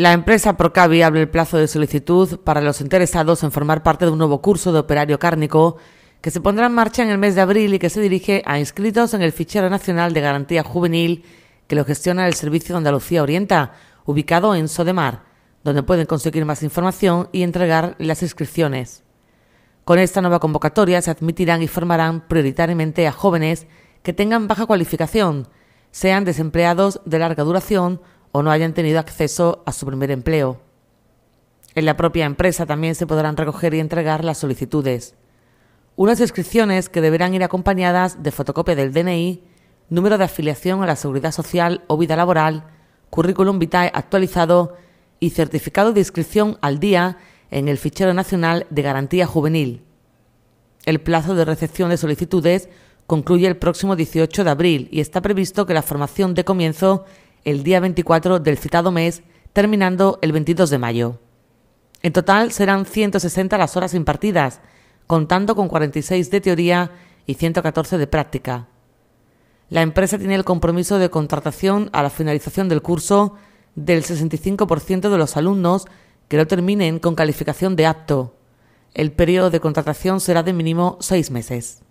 La empresa Procavi abre el plazo de solicitud para los interesados en formar parte de un nuevo curso de operario cárnico que se pondrá en marcha en el mes de abril y que se dirige a inscritos en el Fichero Nacional de Garantía Juvenil que lo gestiona el Servicio de Andalucía Orienta, ubicado en Sodemar, donde pueden conseguir más información y entregar las inscripciones. Con esta nueva convocatoria se admitirán y formarán prioritariamente a jóvenes que tengan baja cualificación, sean desempleados de larga duración o no hayan tenido acceso a su primer empleo. En la propia empresa también se podrán recoger y entregar las solicitudes. Unas inscripciones que deberán ir acompañadas de fotocopia del DNI, número de afiliación a la Seguridad Social o vida laboral, currículum vitae actualizado y certificado de inscripción al día en el Fichero Nacional de Garantía Juvenil. El plazo de recepción de solicitudes concluye el próximo 18 de abril y está previsto que la formación de comienzo el día 24 del citado mes, terminando el 22 de mayo. En total serán 160 las horas impartidas, contando con 46 de teoría y 114 de práctica. La empresa tiene el compromiso de contratación a la finalización del curso del 65% de los alumnos que lo terminen con calificación de apto. El periodo de contratación será de mínimo seis meses.